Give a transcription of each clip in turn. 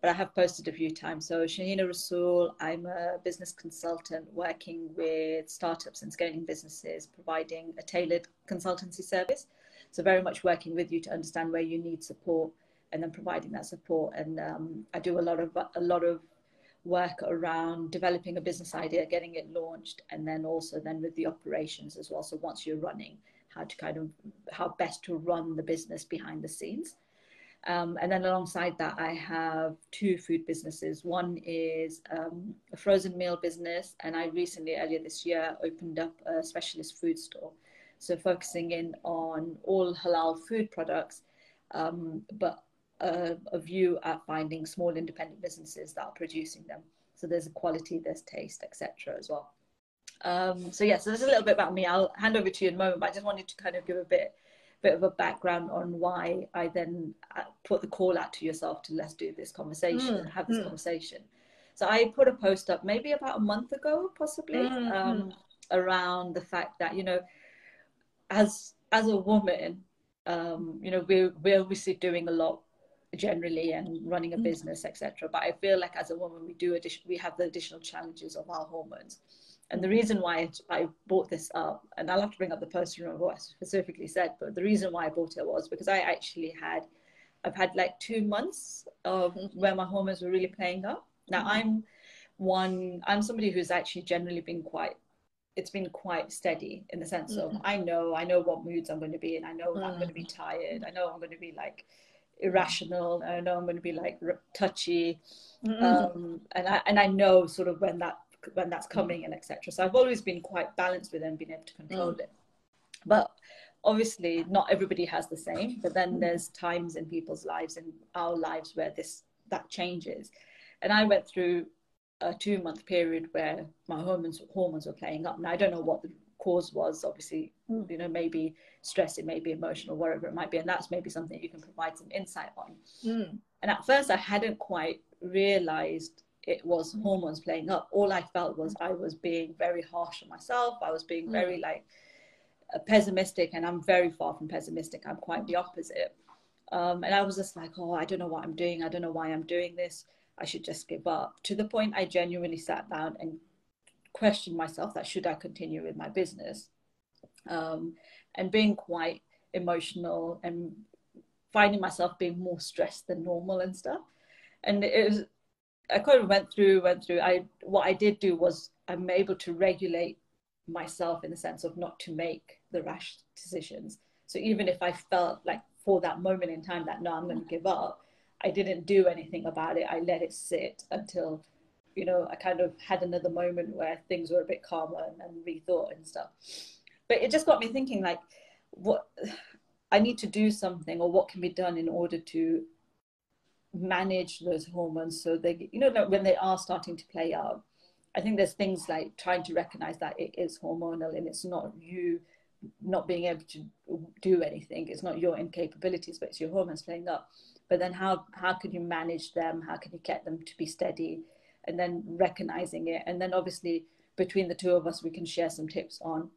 but I have posted a few times. So Shahina Rasool, I'm a business consultant working with startups and scaling businesses, providing a tailored consultancy service. So very much working with you to understand where you need support and then providing that support. And um, I do a lot of a lot of work around developing a business idea, getting it launched, and then also then with the operations as well. So once you're running, how to kind of how best to run the business behind the scenes. Um, and then alongside that, I have two food businesses. One is um, a frozen meal business, and I recently, earlier this year, opened up a specialist food store. So focusing in on all halal food products, um, but a, a, view at finding small independent businesses that are producing them. So there's a quality, there's taste, etc. as well. Um, so yeah, so there's a little bit about me. I'll hand over to you in a moment, but I just wanted to kind of give a bit, bit of a background on why I then uh, put the call out to yourself to let's do this conversation, mm, have this mm. conversation. So I put a post up maybe about a month ago, possibly, mm, um, around the fact that you know, as as a woman, um, you know, we're we're obviously doing a lot generally and running a mm. business etc but i feel like as a woman we do addition we have the additional challenges of our hormones and the reason why I bought this up, and I'll have to bring up the post remember what I specifically said, but the reason why I bought it was because I actually had, I've had like two months of mm-hmm. where my hormones were really playing up. Now mm-hmm. I'm one, I'm somebody who's actually generally been quite, it's been quite steady in the sense mm-hmm. of I know, I know what moods I'm going to be in. I know I'm going to be mm-hmm. tired. I know I'm going to be like irrational. I know I'm going to be like touchy. Mm-hmm. Um, and I, and I know sort of when that when that's coming and etc. So I've always been quite balanced with them, being able to control mm. it. But obviously, not everybody has the same. But then there's times in people's lives, and our lives, where this that changes. And I went through a two month period where my hormones hormones were playing up. and I don't know what the cause was. Obviously, mm. you know, maybe stress, it may be emotional, whatever it might be, and that's maybe something you can provide some insight on. Mm. And at first, I hadn't quite realized it was hormones playing up. All I felt was I was being very harsh on myself. I was being very mm. like uh, pessimistic, and I'm very far from pessimistic. I'm quite the opposite. Um, and I was just like, oh, I don't know what I'm doing. I don't know why I'm doing this. I should just give up. To the point I genuinely sat down and questioned myself that should I continue with my business, um, and being quite emotional and finding myself being more stressed than normal and stuff. And it was I kind of went through, went through. I what I did do was I'm able to regulate myself in the sense of not to make the rash decisions. So even if I felt like for that moment in time that no, I'm going to give up, I didn't do anything about it. I let it sit until, you know, I kind of had another moment where things were a bit calmer and, and rethought and stuff. But it just got me thinking, like, what I need to do something, or what can be done in order to manage those hormones so they you know when they are starting to play out i think there's things like trying to recognize that it is hormonal and it's not you not being able to do anything. It's not your incapabilities but it's your hormones playing up. But then how how can you manage them? How can you get them to be steady? And then recognizing it. And then obviously between the two of us we can share some tips on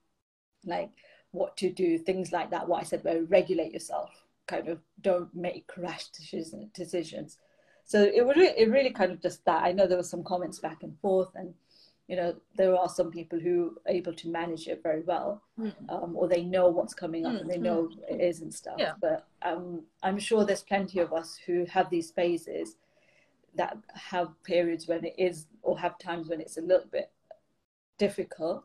like what to do things like that what i said where regulate yourself kind of don't make rash decisions. So it was it really kind of just that. I know there were some comments back and forth, and you know there are some people who are able to manage it very well, mm. um, or they know what's coming up mm. and they know mm. it is and stuff. Yeah. But um, I'm sure there's plenty of us who have these phases that have periods when it is, or have times when it's a little bit difficult.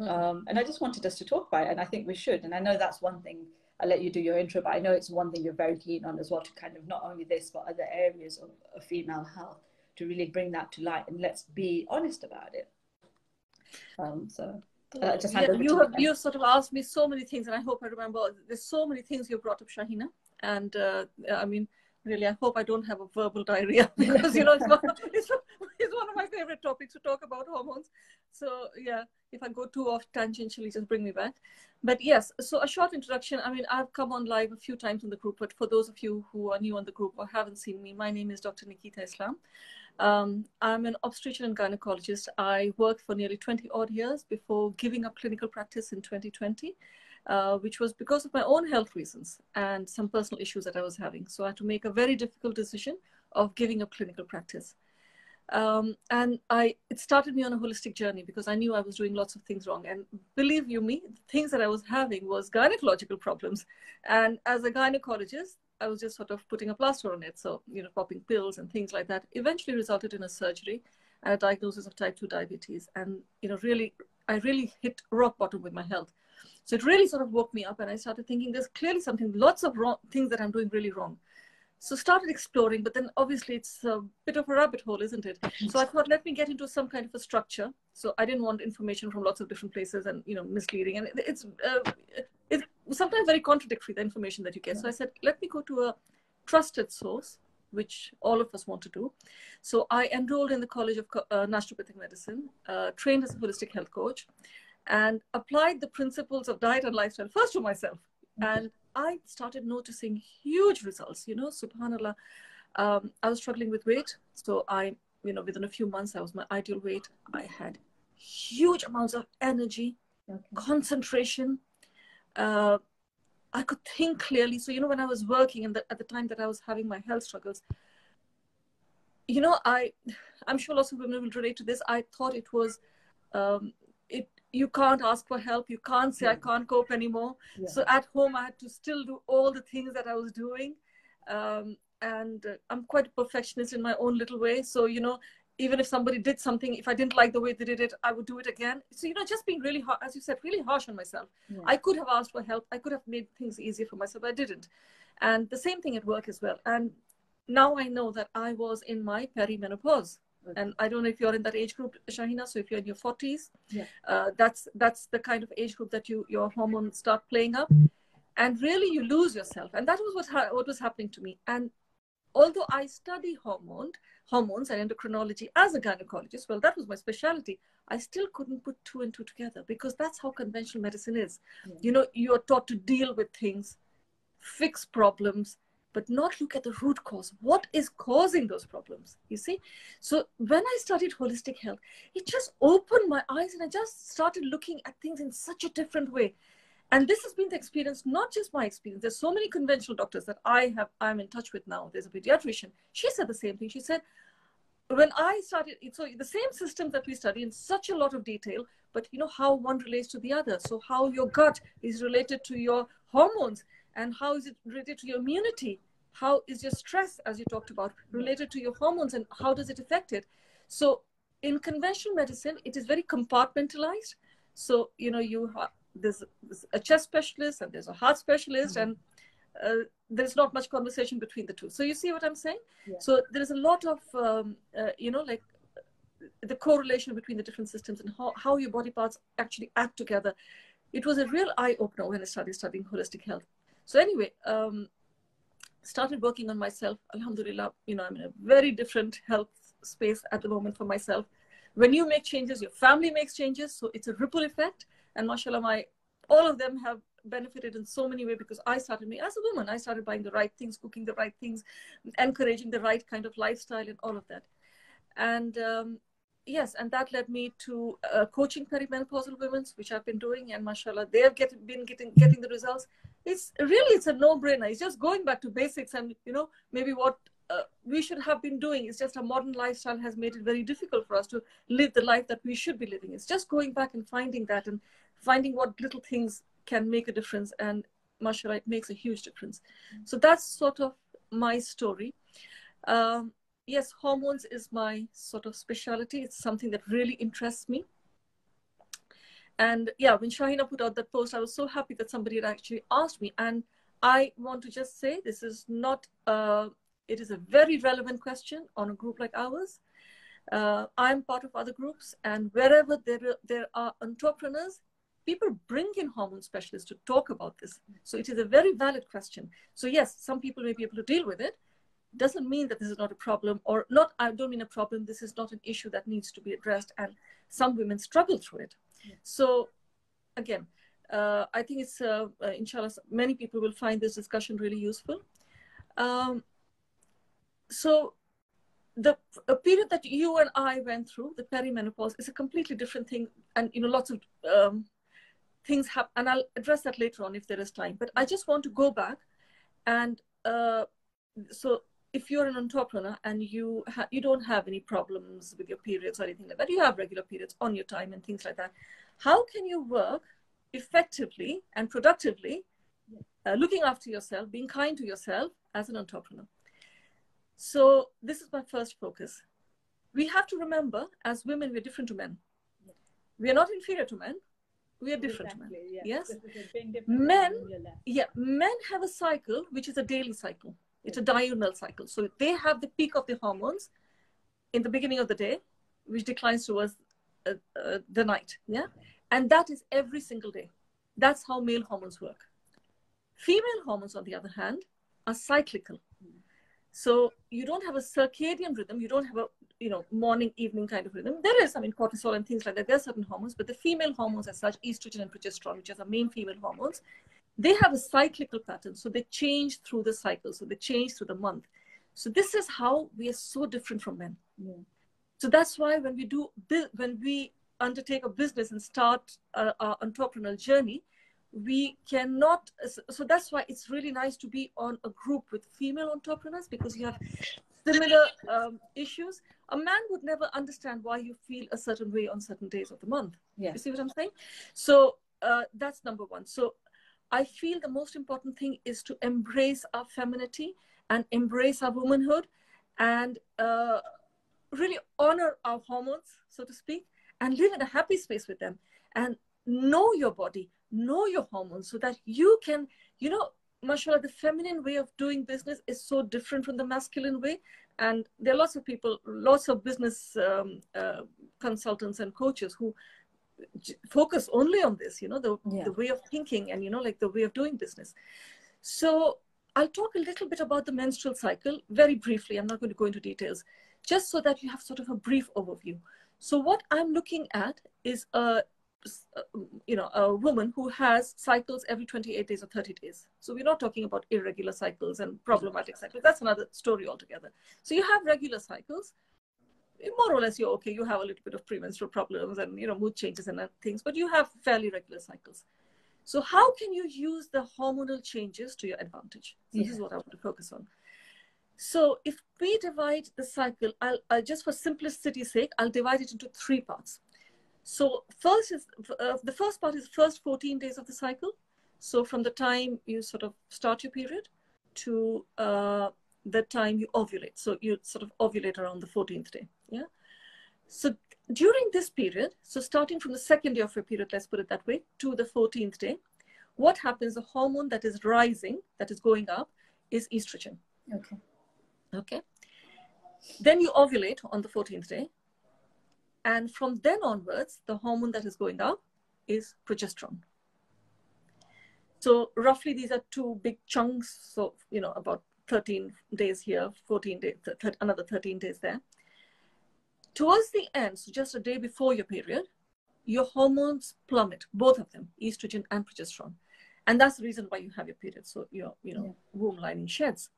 Mm. Um, and I just wanted us to talk about it, and I think we should. And I know that's one thing I'll let you do your intro, but I know it's one thing you're very keen on as well to kind of not only this, but other areas of, of female health to really bring that to light and let's be honest about it. Um, so uh, just yeah, you have you sort of asked me so many things, and I hope I remember. There's so many things you brought up, Shahina, and uh, I mean, really, I hope I don't have a verbal diarrhea because you know it's one, it's, it's one of my favorite topics to talk about hormones. So yeah, if I go too off tangentially, just bring me back. But yes, so a short introduction. I mean, I've come on live a few times in the group, but for those of you who are new on the group or haven't seen me, my name is Dr. Nikita Islam. Um, I'm an obstetrician and gynecologist. I worked for nearly 20 odd years before giving up clinical practice in 2020 uh, which was because of my own health reasons and some personal issues that I was having. So I had to make a very difficult decision of giving up clinical practice. Um, and I, it started me on a holistic journey because I knew I was doing lots of things wrong. And believe you me, the things that I was having was gynecological problems. And as a gynecologist, I was just sort of putting a plaster on it. So, you know, popping pills and things like that eventually resulted in a surgery and a diagnosis of type 2 diabetes. And, you know, really, I really hit rock bottom with my health. So it really sort of woke me up and I started thinking there's clearly something, lots of wrong things that I'm doing really wrong. So started exploring, but then obviously it's a bit of a rabbit hole, isn't it? So I thought, let me get into some kind of a structure. So I didn't want information from lots of different places and you know misleading, and it's uh, it's sometimes very contradictory the information that you get. So I said, let me go to a trusted source, which all of us want to do. So I enrolled in the College of uh, Naturopathic Medicine, uh, trained as a holistic health coach, and applied the principles of diet and lifestyle first to myself. And I started noticing huge results. You know, subhanallah, um, I was struggling with weight, so I, you know, within a few months, I was my ideal weight. I had huge amounts of energy, okay. concentration. Uh, I could think clearly. So you know, when I was working and at the time that I was having my health struggles, you know, I, I'm sure lots of women will relate to this. I thought it was um, you can't ask for help. You can't say yeah. i can't cope anymore. Yeah. so at home i had to still do all the things that i was doing. Um, and uh, i'm quite a perfectionist in my own little way. So you know even if somebody did something if i didn't like the way they did it i would do it again. So you know just being really as you said really harsh on myself. Yeah. i could have asked for help. I could have made things easier for myself i didn't. And the same thing at work as well. And now i know that i was in my perimenopause and I don't know if you're in that age group, Shahina. So if you're in your 40s, yeah. uh, that's that's the kind of age group that you your hormones start playing up, and really you lose yourself. And that was what ha- what was happening to me. And although I study hormone hormones and endocrinology as a gynecologist, well, that was my specialty. I still couldn't put two and two together because that's how conventional medicine is. Yeah. You know, you are taught to deal with things, fix problems, but not look at the root cause. What is causing those problems? You see? So when I studied holistic health, it just opened my eyes and I just started looking at things in such a different way. And this has been the experience, not just my experience. There's so many conventional doctors that I have I'm in touch with now. There's a pediatrician. She said the same thing. She said, when I started, so the same system that we study in such a lot of detail, but you know how one relates to the other. So how your gut is related to your hormones and how is it related to your immunity? How is your stress as you talked about related to your hormones and how does it affect it? So in conventional medicine it is very compartmentalized. So you know you have there's, there's a chest specialist and there's a heart specialist mm-hmm. and uh, there's not much conversation between the two. So you see what i'm saying? Yeah. so there's a lot of um, uh, you know like the correlation between the different systems and how, how your body parts actually act together. It was a real eye-opener when i started studying holistic health so anyway um, started working on myself. Alhamdulillah, you know, I'm in a very different health space at the moment for myself. When you make changes, your family makes changes. So it's a ripple effect. And mashallah, my all of them have benefited in so many ways because I started me as a woman. I started buying the right things, cooking the right things, encouraging the right kind of lifestyle and all of that. And um, yes, and that led me to uh, coaching perimenopausal women, which I've been doing, and mashallah, they have get, been getting getting the results. It's really it's a no-brainer. It's just going back to basics, and you know maybe what uh, we should have been doing is just a modern lifestyle has made it very difficult for us to live the life that we should be living. It's just going back and finding that and finding what little things can make a difference, and mashallah, it makes a huge difference. So that's sort of my story. Um, yes, hormones is my sort of specialty. It's something that really interests me. And yeah, when Shahina put out that post, I was so happy that somebody had actually asked me. And I want to just say this is not, uh, it is a very relevant question on a group like ours. Uh, I'm part of other groups, and wherever there, there are entrepreneurs, people bring in hormone specialists to talk about this. So it is a very valid question. So, yes, some people may be able to deal with it, doesn't mean that this is not a problem or not i don't mean a problem this is not an issue that needs to be addressed and some women struggle through it. So again uh, i think it's uh, uh, inshallah many people will find this discussion really useful. Um, so the period that you and i went through the perimenopause is a completely different thing and you know lots of um, things happen and i'll address that later on if there is time. But i just want to go back and uh, so if you're an entrepreneur and you ha- you don't have any problems with your periods or anything like that, you have regular periods on your time and things like that. How can you work effectively and productively, uh, looking after yourself, being kind to yourself as an entrepreneur? So this is my first focus. We have to remember, as women, we're different to men. We are not inferior to men. We are different Exactly, to men. Yes. This is it, being different Men- from your left. Yeah, men have a cycle which is a daily cycle. It's a diurnal cycle. So they have the peak of the hormones in the beginning of the day, which declines towards uh, uh, the night. Yeah, and that is every single day. That's how male hormones work. Female hormones, on the other hand, are cyclical. So you don't have a circadian rhythm. You don't have a you know morning evening kind of rhythm. There is, I mean, cortisol and things like that. There are certain hormones, but the female hormones, as such, estrogen and progesterone, which are the main female hormones, they have a cyclical pattern. So they change through the cycle. So they change through the month. So this is how we are so different from men. Yeah. So that's why when we do when we undertake a business and start a, our entrepreneurial journey, we cannot. So that's why it's really nice to be on a group with female entrepreneurs because you have similar um, issues. A man would never understand why you feel a certain way on certain days of the month. Yeah. You see what I'm saying? So uh, that's number one. So I feel the most important thing is to embrace our femininity and embrace our womanhood and uh, really honor our hormones, so to speak, and live in a happy space with them and know your body, know your hormones so that you can, you know, mashallah, the feminine way of doing business is so different from the masculine way. And there are lots of people, lots of business um, uh, consultants and coaches who focus only on this, you know, the, Yeah. the way of thinking and, you know, like the way of doing business. So I'll talk a little bit about the menstrual cycle very briefly. I'm not going to go into details, just so that you have sort of a brief overview. So what I'm looking at is a you know a woman who has cycles every 28 days or 30 days so we're not talking about irregular cycles and problematic cycles that's another story altogether so you have regular cycles more or less you're okay you have a little bit of premenstrual problems and you know mood changes and things but you have fairly regular cycles. So how can you use the hormonal changes to your advantage? So this is what i want to focus on. So if we divide the cycle I'll, I'll just for simplicity's sake i'll divide it into three parts. So first is uh, the first part is first 14 days of the cycle. So from the time you sort of start your period to uh, the time you ovulate. So you sort of ovulate around the 14th day yeah so during this period so starting from the second day of your period let's put it that way to the 14th day what happens the hormone that is rising that is going up is estrogen Okay. Okay. Then you ovulate on the 14th day. And from then onwards, the hormone that is going up is progesterone. So roughly these are two big chunks. So, you know, about 13 days here, 14 days, th- th- another 13 days there. Towards the end, so just a day before your period, your hormones plummet, both of them, estrogen and progesterone. And that's the reason why you have your period. So your, you know, Yeah. womb lining sheds.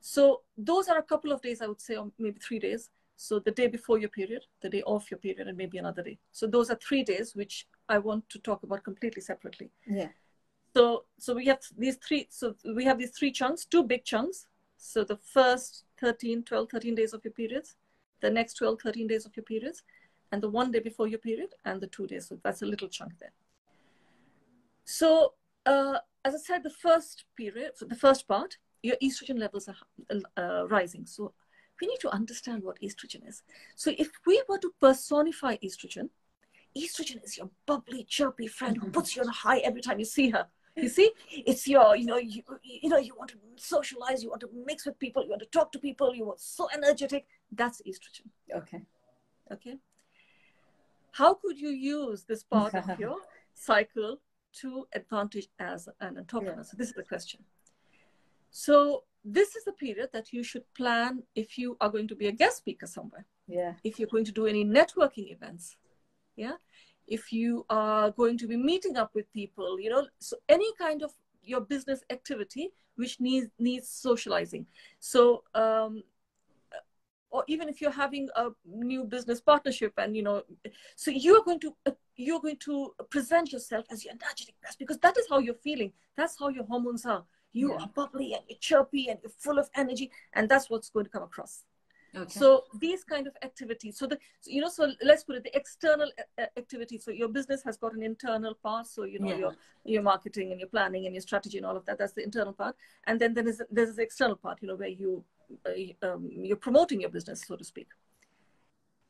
So those are a couple of days, I would say, or maybe three days. So the day before your period, the day of your period, and maybe another day. So those are three days, which I want to talk about completely separately. Yeah. So so we have these three. So we have these three chunks, two big chunks. So the first 13, 12, 13 days of your periods, the next 12, 13 days of your periods, and the one day before your period, and the two days. So that's a little chunk there. So uh, as I said, the first period, the first part, your estrogen levels are uh, rising. So we need to understand what estrogen is. So if we were to personify estrogen, estrogen is your bubbly, chirpy friend who puts you on a high every time you see her. You see, it's your, you know, you, you know, you want to socialize, you want to mix with people, you want to talk to people, you are so energetic. That's estrogen. Okay. Okay. How could you use this part of your cycle to advantage as an entrepreneur? Yeah. So this is the question. So this is the period that you should plan if you are going to be a guest speaker somewhere Yeah. if you're going to do any networking events yeah if you are going to be meeting up with people you know so any kind of your business activity which needs needs socializing so um or even if you're having a new business partnership and you know so you're going to uh, you're going to present yourself as your energetic best because that is how you're feeling that's how your hormones are You Yeah. are bubbly and you're chirpy and you're full of energy, and that's what's going to come across. Okay. So these kind of activities. So the so, you know so let's put it the external uh, uh, activities. So your business has got an internal part. So you know Yeah. your your marketing and your planning and your strategy and all of that. That's the internal part. And then there is there's the external part. You know where you uh, um, you're promoting your business, so to speak.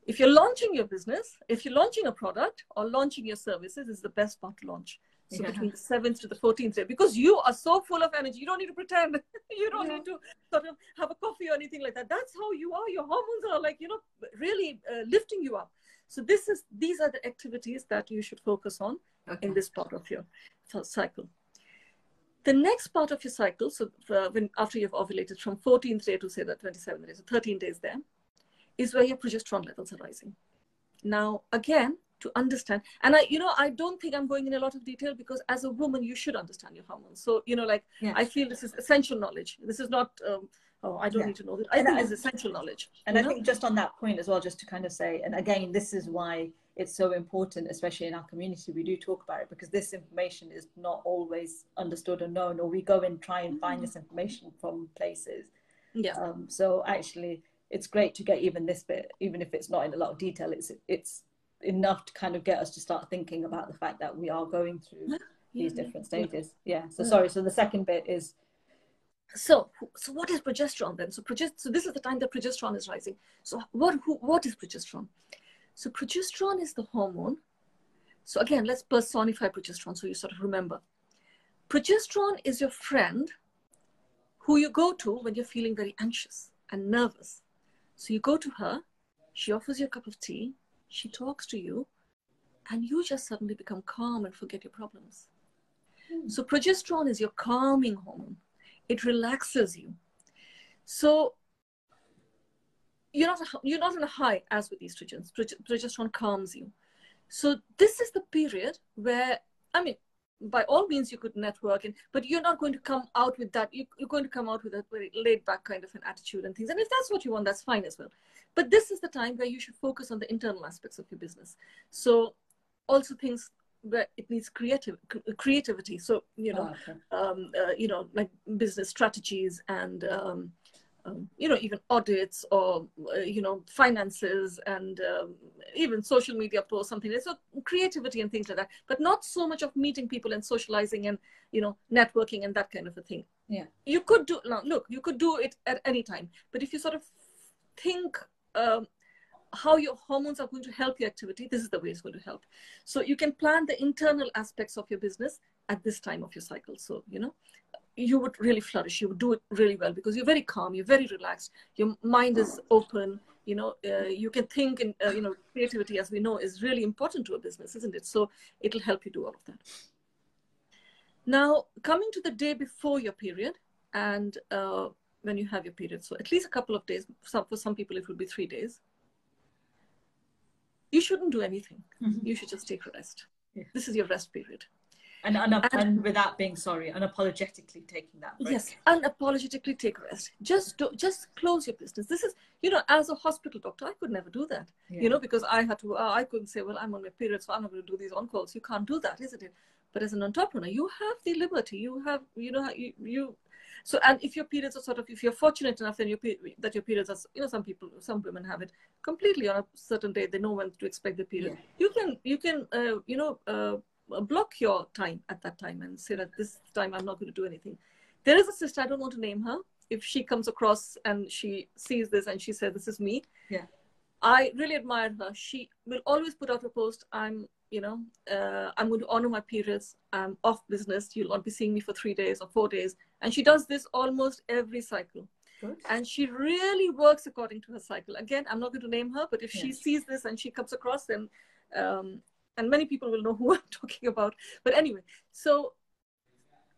If you're launching your business, if you're launching a product or launching your services, is the best part to launch. So Yeah. between the seventh to the fourteenth day, because you are so full of energy, you don't need to pretend. you don't Yeah. need to sort of have a coffee or anything like that. That's how you are. Your hormones are like you know really uh, lifting you up. So this is these are the activities that you should focus on okay. in this part of your cycle. The next part of your cycle, so uh, when after you've ovulated from 14th day to say that 27th day, so 13 days there, is where your progesterone levels are rising. Now, again, to understand, and I, you know, I don't think I'm going in a lot of detail because as a woman, you should understand your hormones. So, you know, like Yeah. I feel this is essential knowledge. This is not, um, oh, I don't Yeah. need to know that. I And think it's essential knowledge. And I know? think just on that point as well, just to kind of say, and again, this is why it's so important, especially in our community, we do talk about it because this information is not always understood or known, or we go and try and find this information from places. yeah, Um, so actually, it's great to get even this bit, even if it's not in a lot of detail. It's it's enough to kind of get us to start thinking about the fact that we are going through Yeah, these different stages. Yeah. So Yeah. sorry. So the second bit is So, so what is progesterone then? So, progest- so this is the time that progesterone is rising. So, what who, what is progesterone? So, progesterone is the hormone. So, again, let's personify progesterone so you sort of remember. Progesterone is your friend who you go to when you're feeling very anxious and nervous. So, you go to her, she offers you a cup of tea, she talks to you, and you just suddenly become calm and forget your problems. Hmm. So, progesterone is your calming hormone. It relaxes you. So you're not you're not in a high as with estrogens Prog- progesterone calms you. So this is the period where i mean by all means you could network and but you're not going to come out with that. You, you're going to come out with a very laid back kind of an attitude and things. And if that's what you want that's fine as well but this is the time where you should focus on the internal aspects of your business so also things where it needs creative creativity so you know oh, okay. um, uh, you know, like business strategies and, um, um, you know, even audits or, uh, you know, finances and um, even social media posts, something like So creativity and things like that, but not so much of meeting people and socializing and, you know, networking and that kind of a thing. Yeah. You could do, now look, you could do it at any time, but if you sort of think, um, how your hormones are going to help your activity, this is the way it's going to help. So you can plan the internal aspects of your business at this time of your cycle. So, you know, you would really flourish. You would do it really well because you're very calm, you're very relaxed, your mind is open. You know, uh, you can think, and uh, you know, creativity, as we know, is really important to a business, isn't it? So it'll help you do all of that. Now, coming to the day before your period, and uh, when you have your period, so at least a couple of days. Some, for some people, it will be three days. You shouldn't do anything. Mhm. You should just take a rest. Yeah. This is your rest period. And, and, and without being sorry, unapologetically taking that break. Yes, unapologetically take rest. Just do, just close your business. This is, you know, as a hospital doctor, I could never do that. Yeah. You know, because I had to, uh, I couldn't say, well, I'm on my period, so I'm not going to do these on calls. You can't do that, isn't it? But as an entrepreneur, you have the liberty. You have, you know, you, you so and if your periods are sort of, if you're fortunate enough, then your that your periods are, you know, some people, some women have it completely on a certain day. They know when to expect the period. Yeah. You can, you can, uh, you know. Uh, block your time at that time and say that this time I'm not going to do anything. There is a sister, I don't want to name her. If she comes across and she sees this and she said, This is me. Yeah. I really admire her. She will always put out a post. I'm, you know, uh, I'm going to honor my periods. I'm off business. You'll not be seeing me for three days or four days. And she does this almost every cycle. Good. And she really works according to her cycle. Again, I'm not going to name her, but if she sees this and she comes across, them, um, and many people will know who I'm talking about. But anyway, so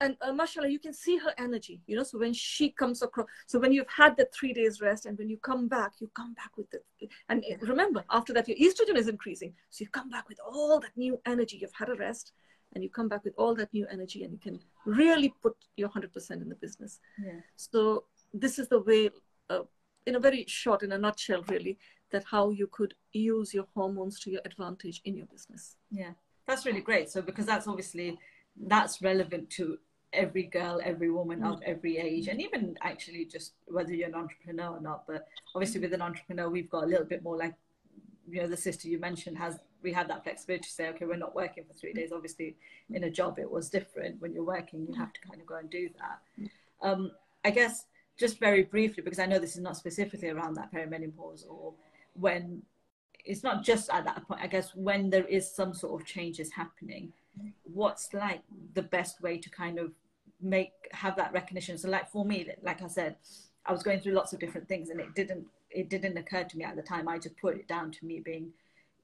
and uh, mashallah, you can see her energy, you know. So when she comes across, so when you've had that three days rest, and when you come back, you come back with the, and remember, after that, your estrogen is increasing, so you come back with all that new energy. You've had a rest, and you come back with all that new energy, and you can really put your hundred percent in the business. Yeah. So this is the way, uh, in a very short, in a nutshell, really, that how you could use your hormones to your advantage in your business. Yeah, that's really great. So because that's obviously that's relevant to every girl, every woman of mm. every age, mm. and even actually just whether you're an entrepreneur or not. But obviously, with an entrepreneur, we've got a little bit more like, you know, the sister you mentioned has we had that flexibility to say, okay, we're not working for three days. Obviously, in a job, it was different. When you're working, you have to kind of go and do that. Mm. Um, I guess just very briefly, because I know this is not specifically around that perimenopause or when it's not just at that point. I guess when there is some sort of changes happening what's like the best way to kind of make have that recognition? So like for me like i said i was going through lots of different things and it didn't it didn't occur to me at the time. I just put it down to me being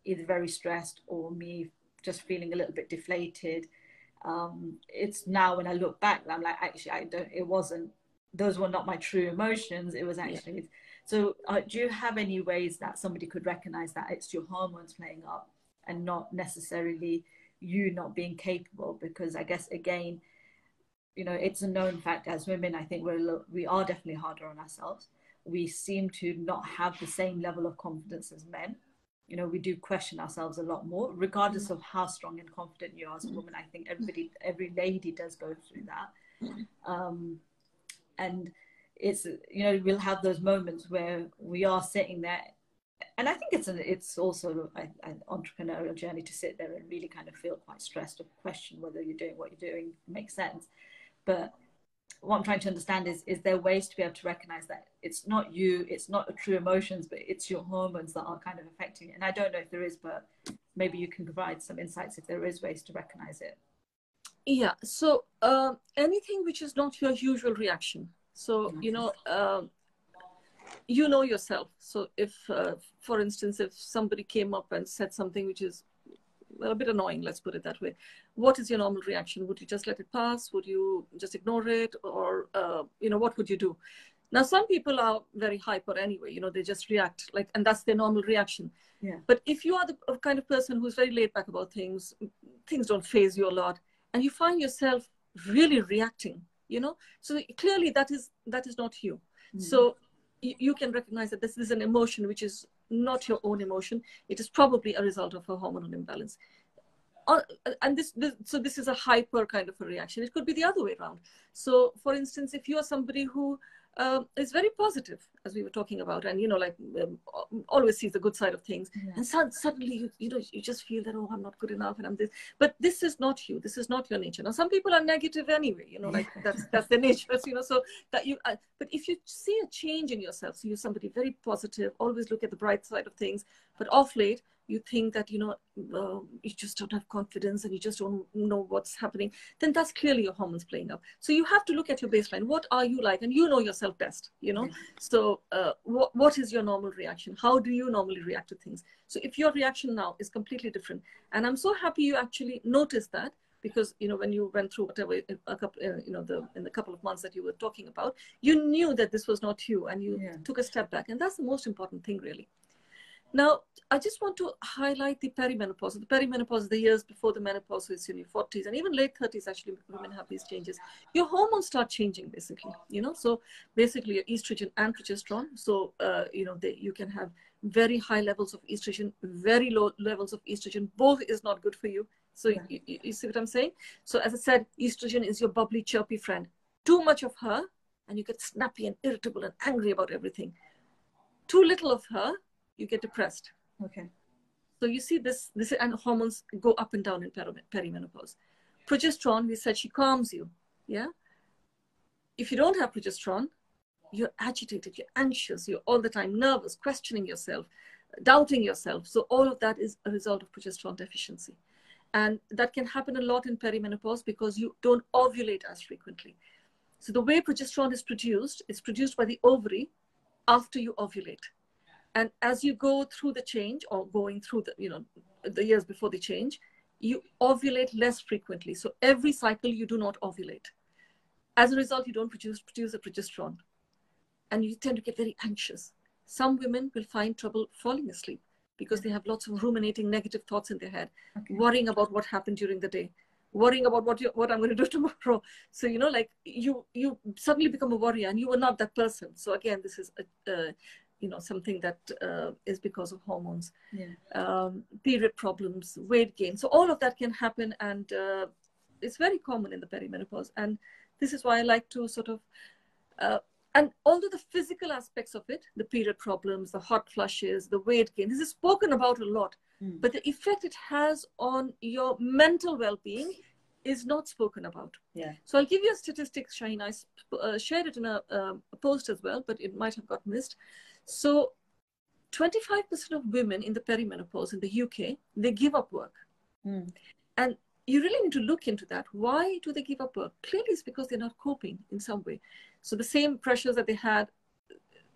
either very stressed or me just feeling a little bit deflated. Um, it's now when i look back i'm like actually i don't it wasn't those were not my true emotions. It was actually yeah. so uh, do you have any ways that somebody could recognize that it's your hormones playing up and not necessarily you not being capable because i guess again you know it's a known fact as women i think we're we are definitely harder on ourselves. We seem to not have the same level of confidence as men. You know we do question ourselves a lot more regardless of how strong and confident you are as a woman. I think everybody every lady does go through that. Um, and it's you know we'll have those moments where we are sitting there and I think it's an it's also an entrepreneurial journey to sit there and really kind of feel quite stressed or question whether you're doing what you're doing makes sense. But what I'm trying to understand is is there ways to be able to recognize that it's not you, it's not the true emotions, but it's your hormones that are kind of affecting it. And I don't know if there is, but maybe you can provide some insights if there is ways to recognize it. Yeah. So uh, anything which is not your usual reaction. So you know. Uh, you know yourself. So if, uh, for instance, if somebody came up and said something which is well, a bit annoying, let's put it that way, what is your normal reaction? Would you just let it pass? Would you just ignore it? Or, uh, you know, what would you do? Now, some people are very hyper anyway, you know, they just react like, and that's their normal reaction. Yeah. But if you are the kind of person who's very laid back about things, things don't phase you a lot, and you find yourself really reacting, you know, so clearly that is that is not you. Mm. So you, can recognize that this is an emotion which is not your own emotion. It is probably a result of a hormonal imbalance. Uh, and this, this, so this is a hyper kind of a reaction. It could be the other way around. So, for instance, if you are somebody who um, is very positive, as we were talking about, and you know, like um, always sees the good side of things. Yeah. And so, suddenly, you, you know, you just feel that oh, I'm not good enough, and I'm this. But this is not you. This is not your nature. Now, some people are negative anyway. You know, like that's that's their nature. You know, so that you. Uh, but if you see a change in yourself, so you're somebody very positive, always look at the bright side of things. But off late, you think that you know uh, you just don't have confidence and you just don't know what's happening then that's clearly your hormones playing up. So you have to look at your baseline. What are you like? And you know yourself best you know? So uh, what, what is your normal reaction? How do you normally react to things? So if your reaction now is completely different and i'm so happy you actually noticed that because you know when you went through whatever a couple uh, you know the in the couple of months that you were talking about you knew that this was not you and you yeah. took a step back. And that's the most important thing really now, I just want to highlight the perimenopause. The perimenopause, the years before the menopause, is in your 40s and even late 30s, actually, women have these changes. Your hormones start changing, basically, you know. So basically, your estrogen and progesterone. So, uh, you know, they, you can have very high levels of estrogen, very low levels of estrogen. Both is not good for you. So yeah. you, you see what I'm saying? So as I said, estrogen is your bubbly, chirpy friend. Too much of her, and you get snappy and irritable and angry about everything. Too little of her, you get depressed. Okay. So you see this, this and hormones go up and down in perimenopause. Progesterone, we said she calms you. Yeah. If you don't have progesterone, you're agitated, you're anxious, you're all the time nervous, questioning yourself, doubting yourself. So all of that is a result of progesterone deficiency. And that can happen a lot in perimenopause because you don't ovulate as frequently. So the way progesterone is produced is produced by the ovary after you ovulate and as you go through the change or going through the you know the years before the change you ovulate less frequently so every cycle you do not ovulate as a result you don't produce produce a progesterone and you tend to get very anxious some women will find trouble falling asleep because they have lots of ruminating negative thoughts in their head okay. worrying about what happened during the day worrying about what you, what I'm going to do tomorrow. So you know, like you you suddenly become a warrior, and you were not that person. So again, this is a, a, you know something that uh, is because of hormones yeah. um, period problems weight gain so all of that can happen and uh, it's very common in the perimenopause, and this is why I like to sort of. Uh, and although the physical aspects of it, the period problems, the hot flushes, the weight gain, this is spoken about a lot. Mm. But the effect it has on your mental well-being is not spoken about. Yeah. So I'll give you a statistic, Shaheen. I uh, shared it in a, uh, a, post as well, but it might have got missed. So 25% of women in the perimenopause in the UK, they give up work. Mm. And you really need to look into that. Why do they give up work? Clearly, it's because they're not coping in some way. So the same pressures that they had,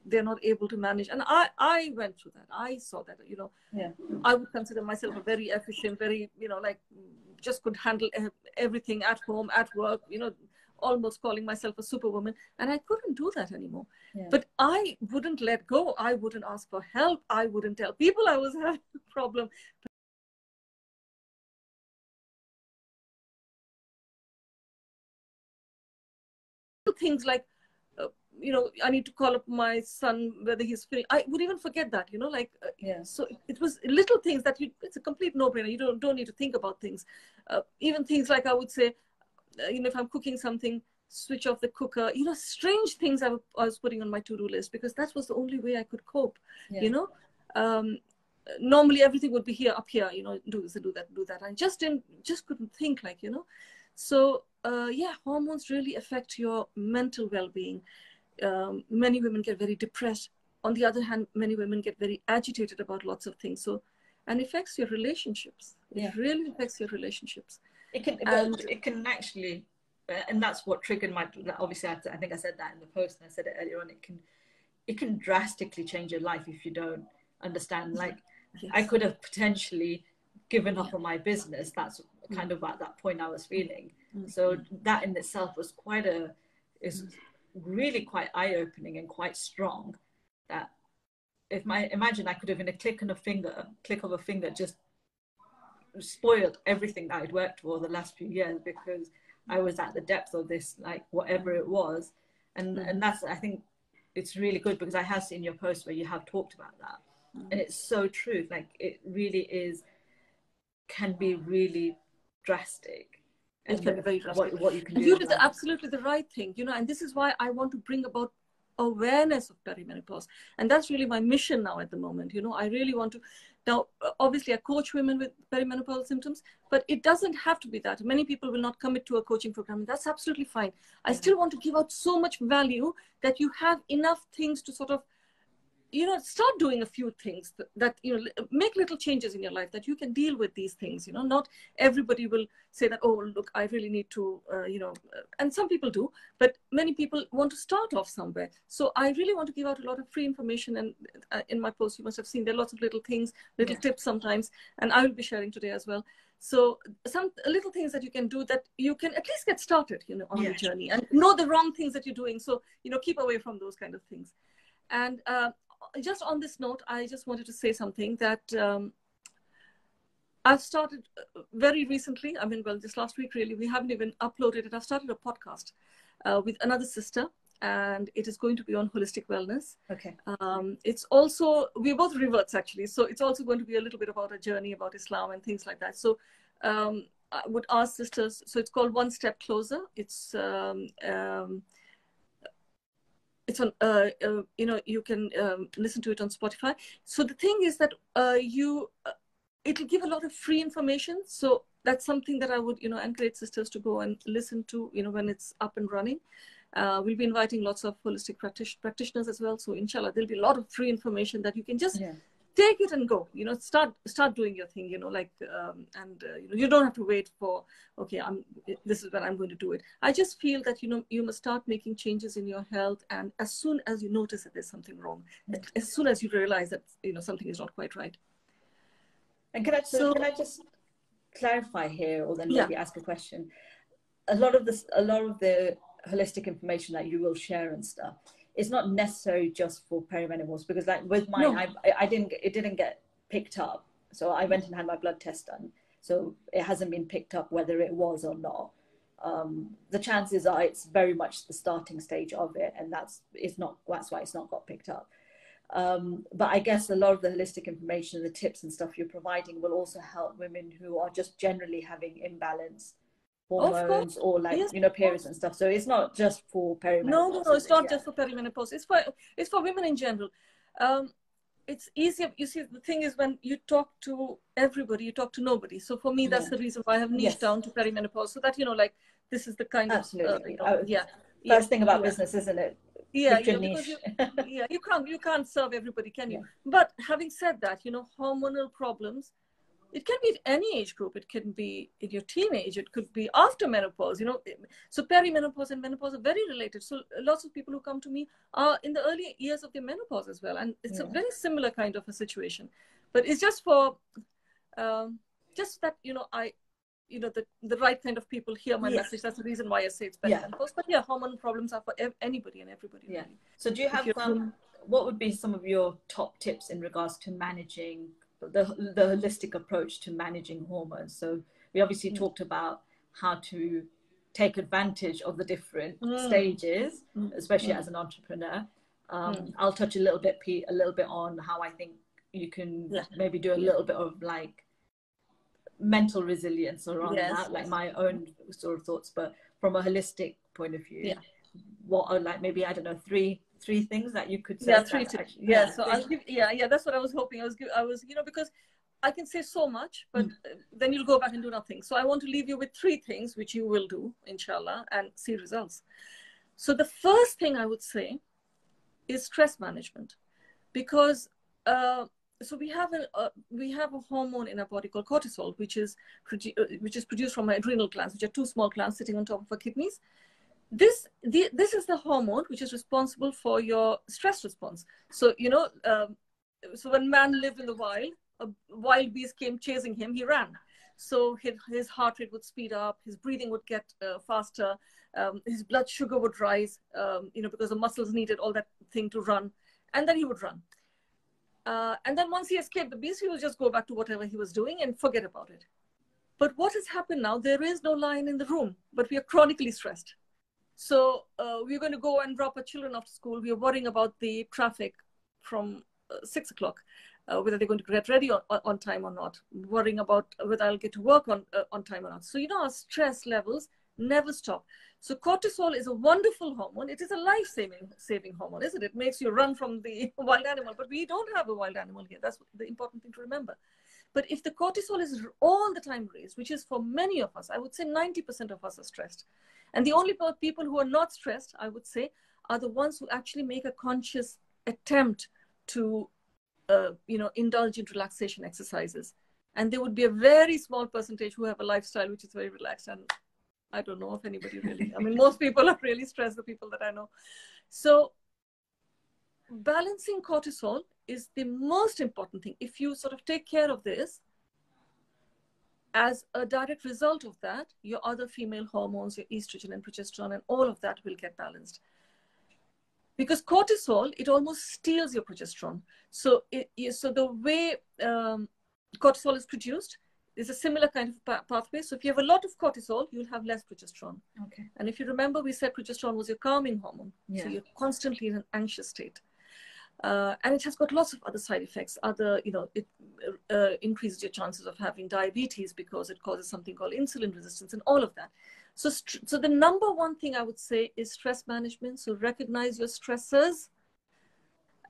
they're not able to manage. And I, I went through that. I saw that. You know, yeah. I would consider myself a very efficient, very you know, like just could handle everything at home, at work. You know, almost calling myself a superwoman and i couldn't do that anymore. Yeah. but i wouldn't let go. I wouldn't ask for help. I wouldn't tell people i was having a problem. Things like uh, you know i need to call up my son whether he's feeling i would even forget that you know like uh, yeah. so it was little things that you it's a complete no-brainer. You don't don't need to think about things. Uh, even things like i would say you know if i'm cooking something switch off the cooker you know strange things I, was putting on my to-do list because that was the only way i could cope yeah. you know um, normally everything would be here up here you know do this and do that do that i just didn't just couldn't think like you know so uh, yeah, hormones really affect your mental well-being. Um, many women get very depressed. On the other hand, many women get very agitated about lots of things. So, and affects your relationships. Yeah. It really affects your relationships. It can, it um, can actually, uh, and that's what triggered my. Obviously, I, I think I said that in the post, and I said it earlier on. It can, it can drastically change your life if you don't understand. Like, yes. I could have potentially given up on my business. That's mm. kind of at that point I was mm. feeling. Mm-hmm. So mm. that in itself was quite a is really quite eye opening and quite strong. That if my imagine I could have in a click of a finger, click of a finger, just spoiled everything that I'd worked for the last few years because I was at the depth of this, like whatever it was, and mm-hmm. and that's I think it's really good because I have seen your post where you have talked about that, mm-hmm. and it's so true. Like it really is, can be really drastic. It can be very drastic. What, what you can and do. You did absolutely the right thing, you know, and this is why I want to bring about awareness of perimenopause. And that's really my mission now at the moment. You know, I really want to. Now, obviously, I coach women with perimenopausal symptoms, but it doesn't have to be that. Many people will not commit to a coaching program. That's absolutely fine. I still want to give out so much value that you have enough things to sort of you know start doing a few things that, that, you know make little changes in your life that you can deal with these things you know. Not everybody will say that oh look i really need to uh, you know uh, and some people do but many people want to start off somewhere. So i really want to give out a lot of free information and uh, in my post you must have seen there are lots of little things little yeah. tips sometimes and i will be sharing today as well. So some little things that you can do that you can at least get started you know on yeah. the journey and know the wrong things that you're doing. So you know keep away from those kind of things. And uh, just on this note, I just wanted to say something that um, I've started uh, very recently. I mean, well, this last week, really, we haven't even uploaded it. I've started a podcast uh, with another sister, and it is going to be on holistic wellness. Okay. Um, it's also, we're both reverts actually. So it's also going to be a little bit about a journey about Islam and things like that. So um, I would ask sisters, so it's called One Step Closer. It's, um, um it's on uh, uh, you know you can um, listen to it on spotify. So the thing is that uh, you uh, it'll give a lot of free information. So that's something that i would you know encourage sisters to go and listen to you know when it's up and running. Uh, we'll be inviting lots of holistic practitioners as well. So inshallah there'll be a lot of free information that you can just yeah take it and go you know start start doing your thing you know like um, and uh, you know you don't have to wait for okay i'm this is when i'm going to do it. I just feel that you know you must start making changes in your health and as soon as you notice that there's something wrong as soon as you realize that you know something is not quite right. And can i so, can i just clarify here or then maybe yeah. ask a question? A lot of this a lot of the holistic information that you will share and stuff it's not necessary just for perimenopause because like with mine, no. I, I didn't, it didn't get picked up. So I went and had my blood test done. So it hasn't been picked up whether it was or not. Um, the chances are it's very much the starting stage of it, and that's it's not that's why it's not got picked up. Um, but I guess a lot of the holistic information, the tips and stuff you're providing will also help women who are just generally having imbalance hormones or like yes, you know periods and stuff. So it's not just for perimenopause. No, no, no. It's not yeah. just for perimenopause. It's for it's for women in general. Um, it's easier. You see, the thing is when you talk to everybody, you talk to nobody. So for me, that's yeah. the reason why I have niched yes. down to perimenopause, so that you know, like this is the kind Absolutely. of uh, you know, yeah. First yeah. thing about business, isn't it? Yeah, yeah, because you, yeah, you can't you can't serve everybody, can you? But having said that, you know, hormonal problems it can be any age group. It can be in your teenage. It could be after menopause. You know, so perimenopause and menopause are very related. So lots of people who come to me are in the early years of their menopause as well, and it's yeah. a very similar kind of a situation. But it's just for, um, just that you know, I, you know, the the right kind of people hear my message. That's the reason why I say it's perimenopause. Yeah. But yeah, hormone problems are for ev- anybody and everybody. Yeah. Really. So do you have um, what would be some of your top tips in regards to managing the, the holistic approach to managing hormones. So we obviously mm. talked about how to take advantage of the different mm. stages, mm. especially mm. as an entrepreneur. Um, mm. I'll touch a little bit, Pete, a little bit on how I think you can yeah. maybe do a little bit of like mental resilience around yes, that, like my own sort of thoughts, but from a holistic point of view. Yeah. What are like maybe I don't know three three things that you could say yeah three tips yeah, yeah so i'll give yeah yeah that's what i was hoping. I was i was you know because i can say so much but mm. then you'll go back and do nothing. So i want to leave you with three things which you will do inshallah and see results. So the first thing i would say is stress management because uh, so we have a uh, we have a hormone in our body called cortisol which is which is produced from our adrenal glands which are two small glands sitting on top of our kidneys this the, this is the hormone which is responsible for your stress response. So you know um, so when man lived in the wild a wild beast came chasing him he ran. So his, his heart rate would speed up his breathing would get uh, faster um, his blood sugar would rise um, you know because the muscles needed all that thing to run and then he would run. Uh, and then once he escaped the beast he would just go back to whatever he was doing and forget about it. But what has happened now there is no lion in the room but we are chronically stressed so uh, we're going to go and drop our children off to school. We're worrying about the traffic from uh, six o'clock, uh, whether they're going to get ready on, on time or not. Worrying about whether I'll get to work on uh, on time or not. So you know our stress levels never stop. So cortisol is a wonderful hormone. It is a life-saving saving hormone, isn't it? It makes you run from the wild animal. But we don't have a wild animal here. That's the important thing to remember. But if the cortisol is all the time raised, which is for many of us, I would say 90% of us are stressed. And the only people who are not stressed, I would say, are the ones who actually make a conscious attempt to, uh, you know, indulge in relaxation exercises. And there would be a very small percentage who have a lifestyle which is very relaxed. And I don't know if anybody really, I mean, most people are really stressed, the people that I know. So balancing cortisol is the most important thing. If you sort of take care of this, as a direct result of that, your other female hormones, your estrogen and progesterone, and all of that will get balanced. Because cortisol, it almost steals your progesterone. So, it, so the way um, cortisol is produced is a similar kind of pathway. So, if you have a lot of cortisol, you'll have less progesterone. Okay. And if you remember, we said progesterone was your calming hormone. Yeah. So, you're constantly in an anxious state. Uh, and it has got lots of other side effects. Other, you know, it uh, increases your chances of having diabetes because it causes something called insulin resistance and all of that. So, so the number one thing I would say is stress management. So recognize your stressors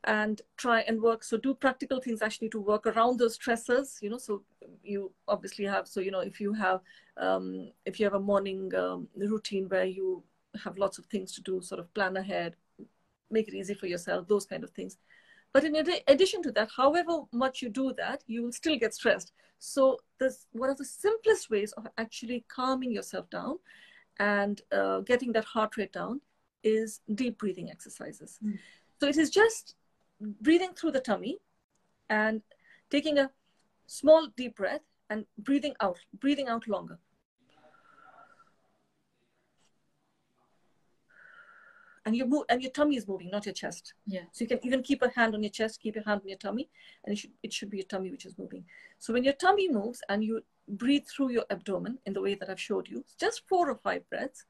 and try and work. So do practical things actually to work around those stressors. You know, so you obviously have. So you know, if you have um, if you have a morning um, routine where you have lots of things to do, sort of plan ahead, make it easy for yourself, those kind of things. But in ad- addition to that, however much you do that, you will still get stressed. So this one of the simplest ways of actually calming yourself down and uh, getting that heart rate down is deep breathing exercises. Mm. So it is just breathing through the tummy and taking a small deep breath and breathing out, breathing out longer. And you move and your tummy is moving not your chest. Yeah. So you can even keep a hand on your chest keep your hand on your tummy and it should it should be your tummy which is moving. So when your tummy moves and you breathe through your abdomen in the way that i've showed you just four or five breaths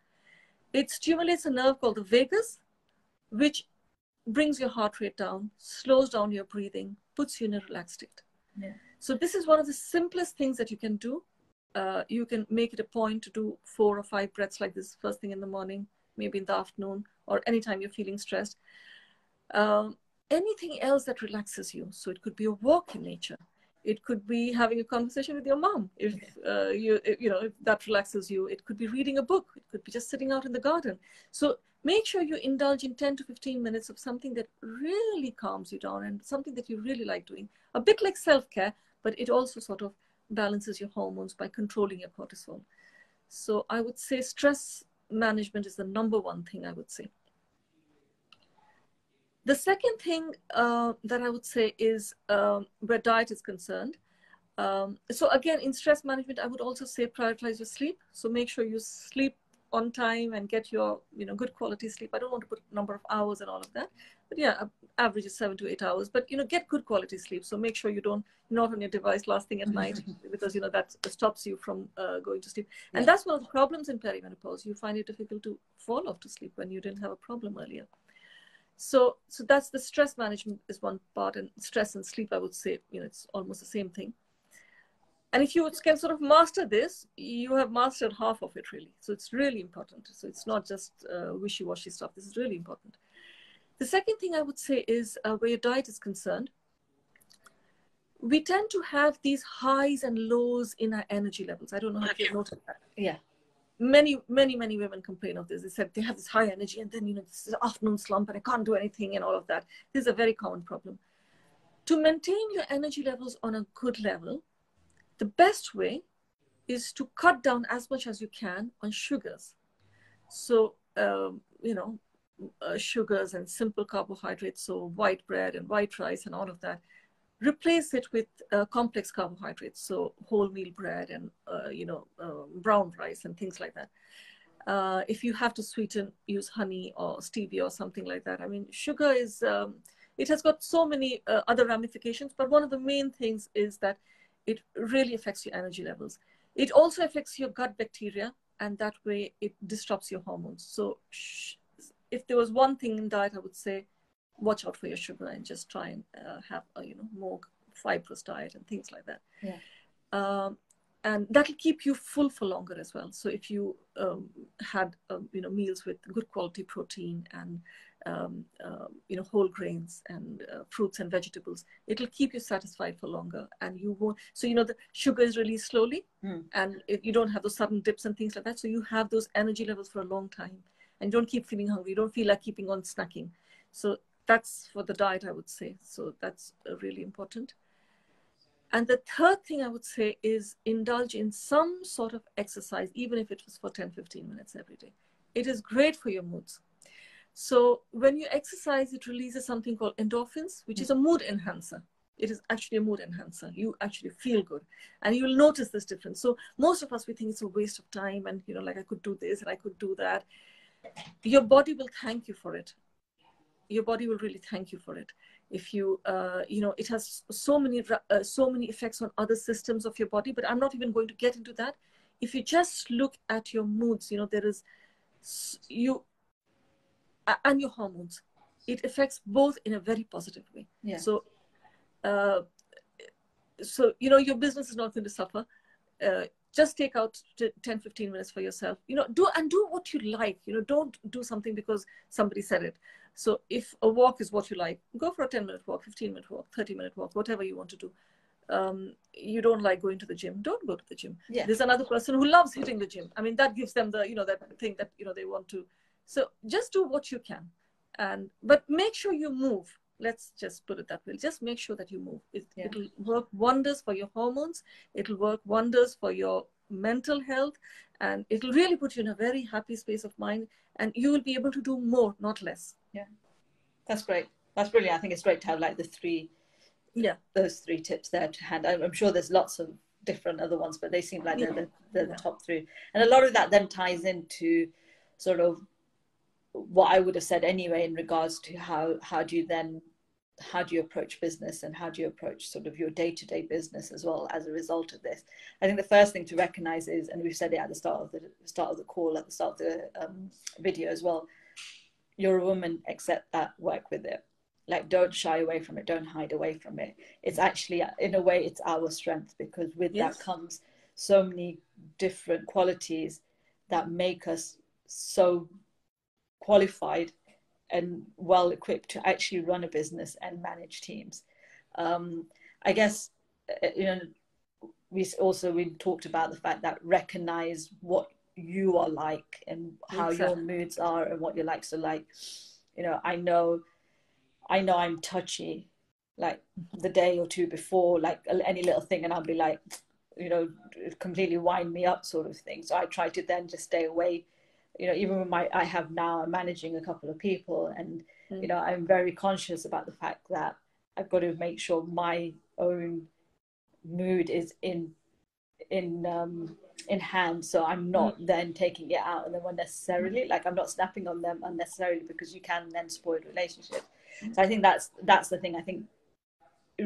it stimulates a nerve called the vagus which brings your heart rate down slows down your breathing puts you in a relaxed state. Yeah. so this is one of the simplest things that you can do. Uh, you can make it a point to do four or five breaths like this first thing in the morning, maybe in the afternoon, or anytime you're feeling stressed. Um, anything else that relaxes you. So it could be a walk in nature. It could be having a conversation with your mom if uh, you you know if that relaxes you. It could be reading a book. It could be just sitting out in the garden. So make sure you indulge in 10 to 15 minutes of something that really calms you down and something that you really like doing. A bit like self-care, but it also sort of balances your hormones by controlling your cortisol. So I would say stress management is the number one thing I would say. The second thing uh, that I would say is um, where diet is concerned. Um, so again, in stress management, I would also say prioritize your sleep. So make sure you sleep on time and get your you know good quality sleep. I don't want to put number of hours and all of that, but yeah, average is seven to eight hours. But you know, get good quality sleep. So make sure you don't not on your device last thing at night because you know that stops you from uh, going to sleep. And yeah. that's one of the problems in perimenopause. You find it difficult to fall off to sleep when you didn't have a problem earlier so so that's the stress management is one part and stress and sleep i would say you know it's almost the same thing. And if you can sort of master this you have mastered half of it really. So it's really important. So it's not just uh, wishy-washy stuff. This is really important. The second thing i would say is uh, where your diet is concerned we tend to have these highs and lows in our energy levels. I don't know if you've noticed that. Yeah many, many, many women complain of this. They said they have this high energy and then, you know, this is afternoon slump and I can't do anything and all of that. This is a very common problem. To maintain your energy levels on a good level, the best way is to cut down as much as you can on sugars. So, um, you know, uh, sugars and simple carbohydrates, so white bread and white rice and all of that replace it with uh, complex carbohydrates, so wholemeal bread and uh, you know uh, brown rice and things like that. Uh, if you have to sweeten, use honey or stevia or something like that. I mean, sugar is um, it has got so many uh, other ramifications, but one of the main things is that it really affects your energy levels. It also affects your gut bacteria, and that way it disrupts your hormones. So, if there was one thing in diet, I would say watch out for your sugar and just try and uh, have a you know more fibrous diet and things like that. Yeah. Um, and that'll keep you full for longer as well. So if you um, had um, you know meals with good quality protein and um, uh, you know whole grains and uh, fruits and vegetables, it'll keep you satisfied for longer, and you won't. So you know the sugar is released slowly, mm. and you don't have those sudden dips and things like that. So you have those energy levels for a long time, and you don't keep feeling hungry. You don't feel like keeping on snacking. So that's for the diet, I would say. So that's uh, really important. And the third thing I would say is indulge in some sort of exercise, even if it was for 10, 15 minutes every day. It is great for your moods. So when you exercise, it releases something called endorphins, which is a mood enhancer. It is actually a mood enhancer. You actually feel good. And you'll notice this difference. So most of us, we think it's a waste of time and, you know, like I could do this and I could do that. Your body will thank you for it your body will really thank you for it. If you uh, you know it has so many uh, so many effects on other systems of your body but i'm not even going to get into that. If you just look at your moods you know there is you and your hormones it affects both in a very positive way. Yeah. so uh, so you know your business is not going to suffer. Uh, just take out 10 15 minutes for yourself. You know do and do what you like. You know don't do something because somebody said it. So if a walk is what you like go for a 10 minute walk 15 minute walk 30 minute walk whatever you want to do. Um, you don't like going to the gym don't go to the gym. Yeah. there's another person who loves hitting the gym. I mean that gives them the you know that thing that you know they want to. So just do what you can. And but make sure you move let's just put it that way. Just make sure that you move. It, yeah. it'll work wonders for your hormones. It'll work wonders for your mental health. And it'll really put you in a very happy space of mind. And you will be able to do more not less. Yeah. That's great. That's brilliant. I think it's great to have like the three yeah. those three tips there to hand. I'm sure there's lots of different other ones but they seem like they're, the, they're yeah. the top three. And a lot of that then ties into sort of what I would have said anyway in regards to how how do you then how do you approach business and how do you approach sort of your day-to-day business as well as a result of this? I think the first thing to recognize is and we've said it at the start of the start of the call at the start of the um, video as well you're a woman accept that work with it. Like don't shy away from it don't hide away from it. It's actually in a way it's our strength because with yes. that comes so many different qualities that make us so qualified and well equipped to actually run a business and manage teams. Um, I guess uh, you know we also we talked about the fact that recognize what you are like and how exactly. your moods are and what your likes are like. You know, I know, I know I'm touchy, like the day or two before, like any little thing, and I'll be like, you know, completely wind me up, sort of thing. So I try to then just stay away you know even with my i have now i'm managing a couple of people and mm. you know i'm very conscious about the fact that i've got to make sure my own mood is in in um in hand so i'm not mm. then taking it out on them unnecessarily like i'm not snapping on them unnecessarily because you can then spoil the relationship mm. so i think that's that's the thing i think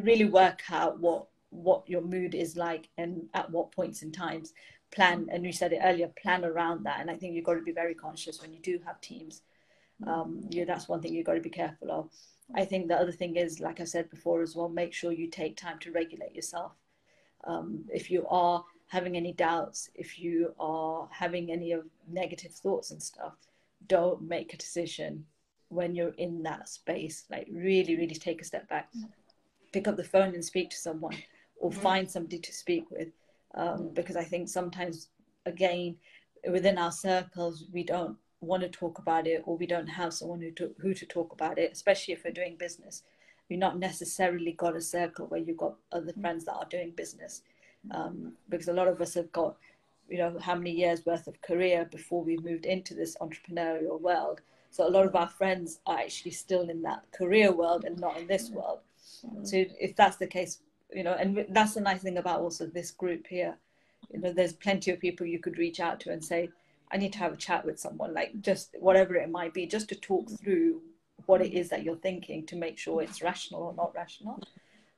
really work out what what your mood is like and at what points in times plan and you said it earlier plan around that. And i think you've got to be very conscious when you do have teams. Um, yeah that's one thing you've got to be careful of. I think the other thing is like i said before as well make sure you take time to regulate yourself. Um, if you are having any doubts if you are having any of negative thoughts and stuff don't make a decision when you're in that space. Like really really take a step back. Pick up the phone and speak to someone or mm-hmm. find somebody to speak with um, because I think sometimes, again, within our circles, we don't want to talk about it or we don't have someone who to, who to talk about it, especially if we're doing business. You're not necessarily got a circle where you've got other friends that are doing business, um, because a lot of us have got, you know, how many years worth of career before we moved into this entrepreneurial world. So a lot of our friends are actually still in that career world and not in this world. So if that's the case, you know and that's the nice thing about also this group here. You know there's plenty of people you could reach out to and say i need to have a chat with someone like just whatever it might be just to talk through what it is that you're thinking to make sure it's rational or not rational.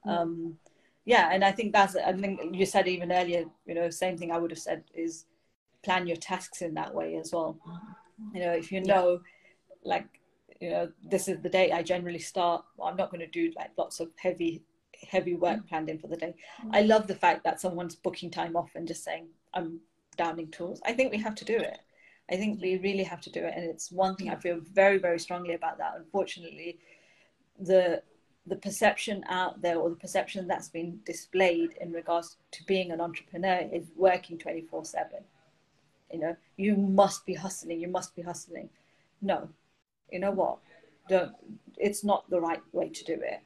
Um, yeah and i think that's i think you said even earlier you know same thing i would have said is plan your tasks in that way as well. You know if you know like you know this is the day i generally start well, i'm not going to do like lots of heavy heavy work mm. planned in for the day. Mm. I love the fact that someone's booking time off and just saying, I'm downing tools. I think we have to do it. I think we really have to do it. And it's one thing I feel very, very strongly about that. Unfortunately, the the perception out there or the perception that's been displayed in regards to being an entrepreneur is working 24 7 you know you must be hustling you must be hustling no you know what don't it's not the right way to do it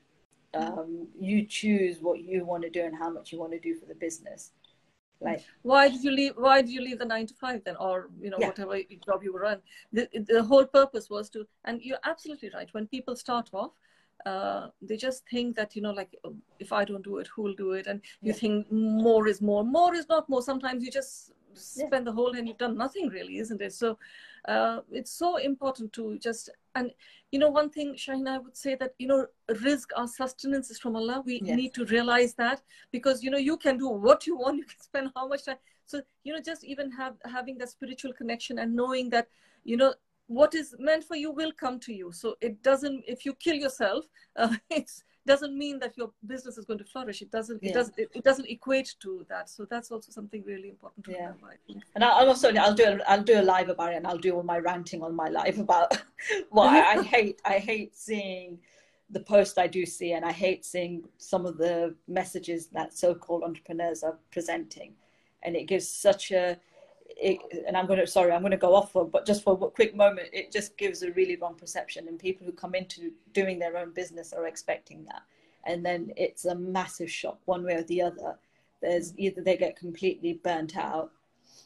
um, you choose what you want to do and how much you want to do for the business. Like why did you leave why did you leave the nine to five then? Or you know yeah. whatever job you were on. The, the whole purpose was to and you're absolutely right when people start off uh, they just think that you know like oh, if i don't do it who will do it? And you yeah. think more is more more is not more. Sometimes you just spend yeah. the whole day and you've done nothing really isn't it? So uh, it's so important to just and you know one thing Shahina I would say that you know rizq our sustenance is from Allah. We yes. need to realize that because you know you can do what you want. You can spend how much time. So you know just even have having that spiritual connection and knowing that you know what is meant for you will come to you so it doesn't if you kill yourself uh, it's doesn't mean that your business is going to flourish. It doesn't. Yeah. It doesn't. It, it, doesn't equate to that. So that's also something really important to yeah. remember. And I'll also I'll do a, I'll do a live about it, and I'll do all my ranting on my live about why I hate I hate seeing the post I do see, and I hate seeing some of the messages that so-called entrepreneurs are presenting, and it gives such a it, and I'm going to sorry I'm going to go off for but just for a quick moment it just gives a really wrong perception and people who come into doing their own business are expecting that. And then it's a massive shock one way or the other. There's either they get completely burnt out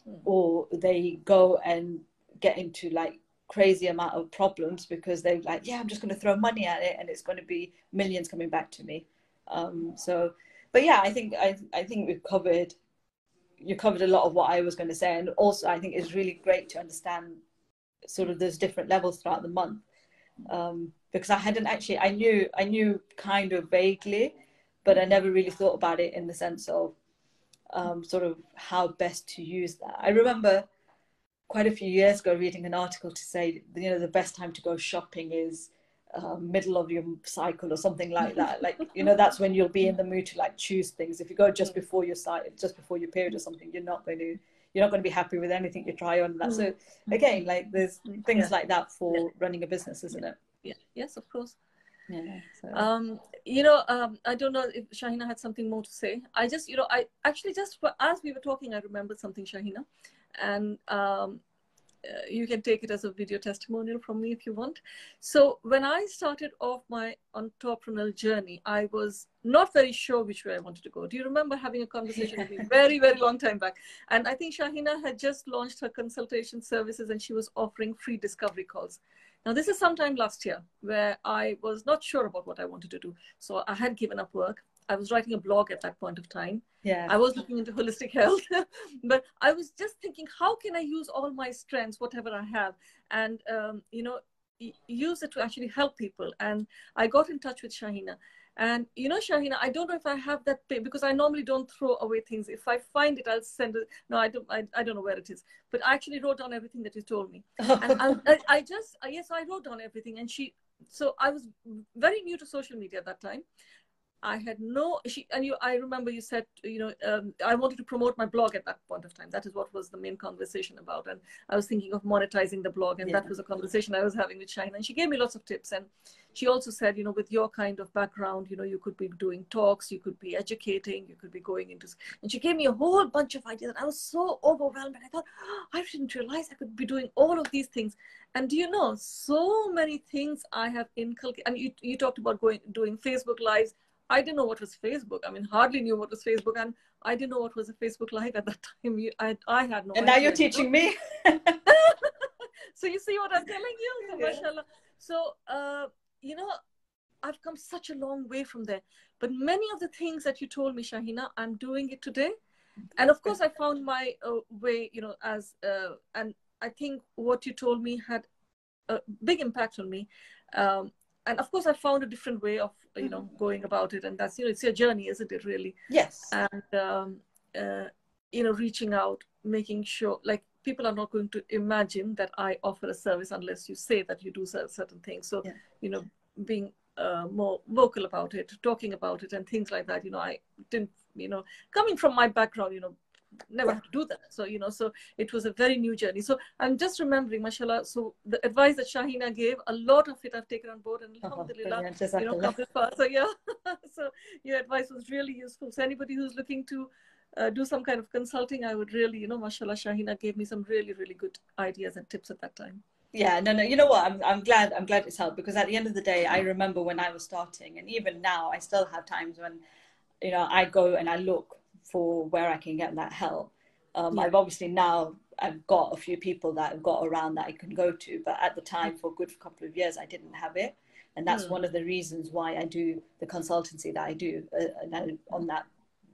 hmm. or they go and get into like crazy amount of problems because they're like yeah I'm just going to throw money at it and it's going to be millions coming back to me. Um, so but yeah I think I, I think we've covered you covered a lot of what I was going to say, and also I think it's really great to understand sort of those different levels throughout the month um, because I hadn't actually I knew I knew kind of vaguely, but I never really thought about it in the sense of um, sort of how best to use that. I remember quite a few years ago reading an article to say you know the best time to go shopping is uh, middle of your cycle or something like that. Like you know that's when you'll be in the mood to like choose things. If you go just before your site just before your period or something you're not going to you're not going to be happy with anything you try on. That mm. so again like there's things yeah. like that for yeah. running a business isn't it? Yeah. Yes of course. Yeah so. um you know um i don't know if shahina had something more to say. I just you know i actually just as we were talking i remembered something shahina. And um uh, you can take it as a video testimonial from me if you want. So when I started off my entrepreneurial journey, I was not very sure which way I wanted to go. Do you remember having a conversation with me very, very long time back? And I think Shahina had just launched her consultation services and she was offering free discovery calls. Now, this is sometime last year where I was not sure about what I wanted to do. So I had given up work. I was writing a blog at that point of time. Yeah. I was looking into holistic health, but I was just thinking, how can I use all my strengths, whatever I have, and um, you know, use it to actually help people. And I got in touch with Shahina. And you know, Shahina, I don't know if I have that pay because I normally don't throw away things. If I find it, I'll send it. No, I don't. I, I don't know where it is. But I actually wrote down everything that you told me. and I, I, I just yes, I wrote down everything. And she. So I was very new to social media at that time, I had no she and you I remember you said you know um, I wanted to promote my blog at that point of time. That is what was the main conversation about. And I was thinking of monetizing the blog and yeah. that was a conversation I was having with Shahina and she gave me lots of tips. And she also said you know with your kind of background you know you could be doing talks you could be educating you could be going into and she gave me a whole bunch of ideas. And I was so overwhelmed. And I thought oh, I didn't realize I could be doing all of these things. And do you know so many things I have inculcated and you, you talked about going doing Facebook lives I didn't know what was Facebook. I mean, hardly knew what was Facebook, and I didn't know what was a Facebook Live at that time. I, I had no. And now you're teaching me. so you see what I'm telling you, mashallah. So uh, you know, I've come such a long way from there. But many of the things that you told me, Shahina, I'm doing it today, and of course, I found my uh, way. You know, as uh, and I think what you told me had a big impact on me. Um, and of course, I found a different way of you know mm-hmm. going about it, and that's you know it's a journey, isn't it? Really. Yes. And um, uh, you know, reaching out, making sure like people are not going to imagine that I offer a service unless you say that you do certain things. So yeah. you know, being uh, more vocal about it, talking about it, and things like that. You know, I didn't, you know, coming from my background, you know, never have to do that. So, you know, so it was a very new journey. So I'm just remembering, mashallah, so the advice that Shahina gave, a lot of it I've taken on board and alhamdulillah, oh, you know, come this far. So yeah, so your advice was really useful. So anybody who's looking to uh, do some kind of consulting, I would really, you know, mashallah, Shahina gave me some really, really good ideas and tips at that time. Yeah, no, no. You know what? I'm, I'm glad. I'm glad it's helped because at the end of the day, I remember when I was starting, and even now, I still have times when, you know, I go and I look for where I can get that help. Um, yeah. I've obviously now I've got a few people that I've got around that I can go to, but at the time, for a good couple of years, I didn't have it, and that's mm. one of the reasons why I do the consultancy that I do, uh, and I, on that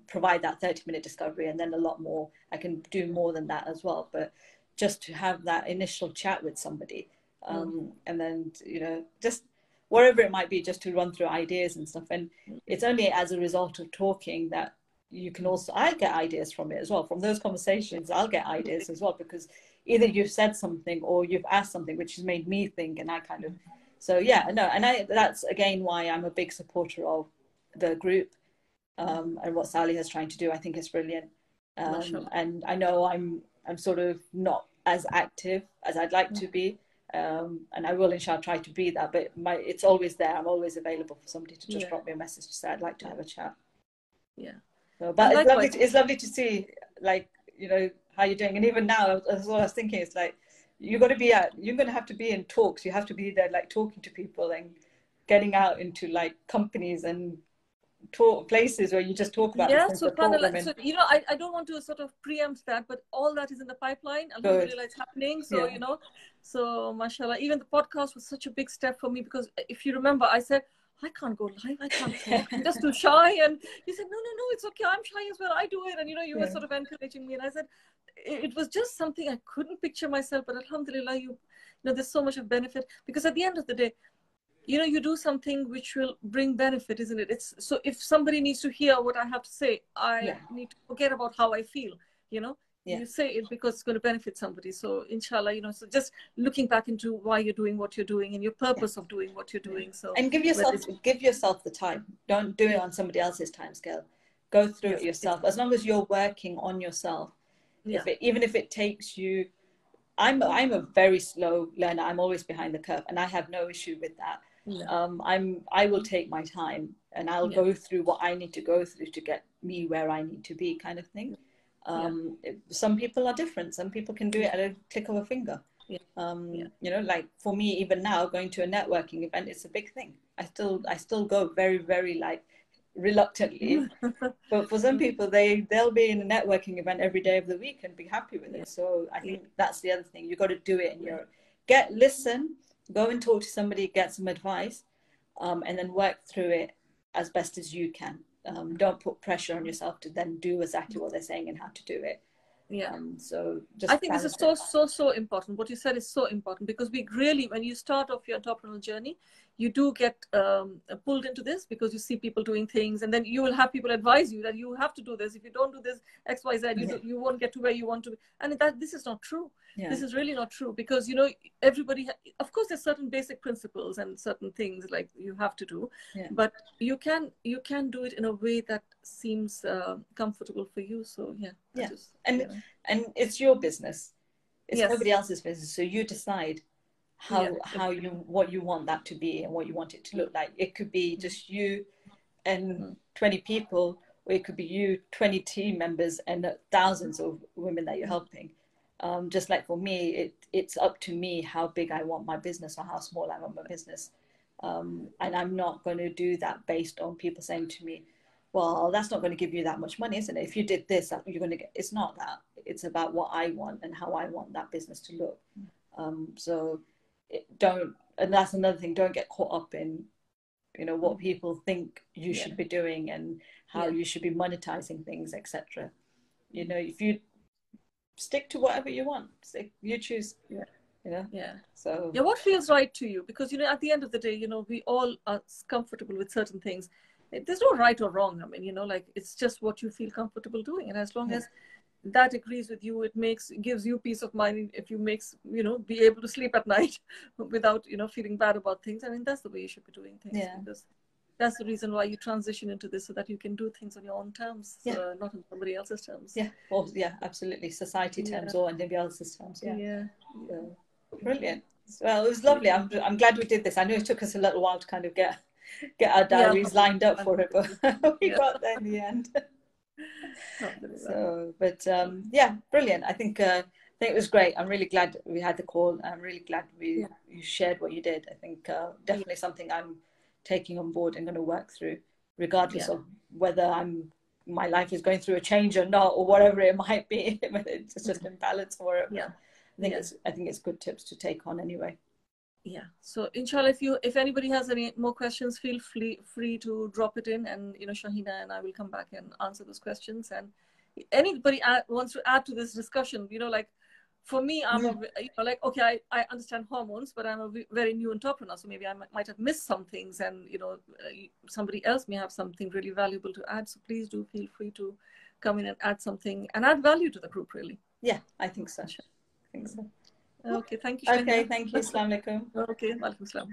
provide that 30 minute discovery and then a lot more i can do more than that as well but just to have that initial chat with somebody um, mm. and then you know just wherever it might be just to run through ideas and stuff and mm. it's only as a result of talking that you can also I get ideas from it as well. From those conversations, I'll get ideas as well because either you've said something or you've asked something which has made me think, and I kind of so yeah no, and I that's again why I'm a big supporter of the group um, and what Sally is trying to do. I think is brilliant, um, and I know I'm I'm sort of not as active as I'd like to be. Um, and I will inshallah try to be that, but my it's always there. I'm always available for somebody to just yeah. drop me a message to say I'd like to have a chat. Yeah, so, but it's lovely, to, it's lovely to see, like, you know, how you're doing. And even now, as what I was thinking, it's like, you're going to be at, you're going to have to be in talks. You have to be there, like, talking to people and getting out into, like, companies and talk places where you just talk about yeah so, panel, so you know I, I don't want to sort of preempt that but all that is in the pipeline alhamdulillah it's happening so yeah. you know so mashallah even the podcast was such a big step for me because if you remember i said I can't go live. I can't talk. I'm just too shy. And he said, no, no, no, it's okay. I'm shy as well. I do it. And, you know, you yeah. were sort of encouraging me. And I said, it was just something I couldn't picture myself. But alhamdulillah, you, you know, there's so much of benefit. Because at the end of the day, you know, you do something which will bring benefit, isn't it? It's so if somebody needs to hear what I have to say, I yeah. need to forget about how I feel, you know? Yeah. you say it because it's going to benefit somebody so inshallah you know so just looking back into why you're doing what you're doing and your purpose yeah. of doing what you're doing so and give yourself give yourself the time. Don't do it on somebody else's time scale go through yes, it yourself as long as you're working on yourself. Yeah. if it, even if it takes you i'm i'm a very slow learner. I'm always behind the curve and i have no issue with that. Yeah. um, i'm i will take my time and i'll go through what i need to go through to get me where i need to be kind of thing um, yeah. Some people are different. Some people can do it at a click of a finger. Yeah. Um, yeah. You know, like for me, even now going to a networking event, it's a big thing. I still, I still go very, very like reluctantly. but for some people, they they'll be in a networking event every day of the week and be happy with it. So I think that's the other thing. You got to do it and you're get listen, go and talk to somebody, get some advice, um, and then work through it as best as you can um, don't put pressure on yourself to then do exactly what they're saying and how to do it. Yeah. Um, so just i think this is so so so important. What you said is so important because we really when you start off your entrepreneurial journey you do get um, pulled into this because you see people doing things and then you will have people advise you that you have to do this. If you don't do this x y z you, do, you won't get to where you want to be. And that this is not true. Yeah. this is really not true because you know everybody ha- of course there's certain basic principles and certain things like you have to do yeah. but you can you can do it in a way that seems uh, comfortable for you. So yeah yeah. just, and and it's your business. It's yes. nobody else's business. So you decide how yeah. how you what you want that to be and what you want it to look like. It could be just you and mm-hmm. 20 people or it could be you 20 team members and thousands of women that you're helping. Um, just like for me it it's up to me how big i want my business or how small i want my business. Um, and i'm not going to do that based on people saying to me well that's not going to give you that much money isn't it? If you did this you're going to get it's not that. It's about what i want and how i want that business to look. Mm. um, so don't and that's another thing don't get caught up in you know what mm-hmm. people think you yeah. should be doing and how yeah. you should be monetizing things etc you mm. know if you stick to whatever you want stick, you choose yeah. you know? Yeah. So yeah what feels right to you? Because you know at the end of the day you know we all are comfortable with certain things. Eh, there's no right or wrong i mean you know like it's just what you feel comfortable doing and as long yeah. as that agrees with you it makes gives you peace of mind if you makes you know be able to sleep at night without you know feeling bad about things. I mean that's the way you should be doing things. Yeah. because that's the reason why you transition into this so that you can do things on your own terms yeah. Uh, not on somebody else's terms. Yeah. Yeah absolutely. Society terms yeah. or anybody else's terms. Yeah. Yeah, yeah. brilliant. Well it was lovely. I'm, I'm glad we did this. I know it took us a little while to kind of get get our diaries lined up for it but we got there in the end so, but um, yeah, brilliant. I think uh, I think it was great. I'm really glad we had the call. I'm really glad we yeah. you shared what you did. I think uh, definitely something I'm taking on board and going to work through, regardless yeah. of whether I'm my life is going through a change or not, or whatever it might be. it's just in balance for it. Yeah, I think yeah. it's I think it's good tips to take on anyway yeah. So inshallah if you if anybody has any more questions feel free free to drop it in and you know shahina and i will come back and answer those questions. And anybody add, wants to add to this discussion you know like for me i'm a, you know, like okay I, I understand hormones but i'm a very new entrepreneur. So maybe i might, might have missed some things and you know uh, somebody else may have something really valuable to add. So please do feel free to come in and add something and add value to the group really. Yeah i think so. I think so Okay, thank you. Okay, thank you. Assalamu alaikum. Okay, walaikum salam.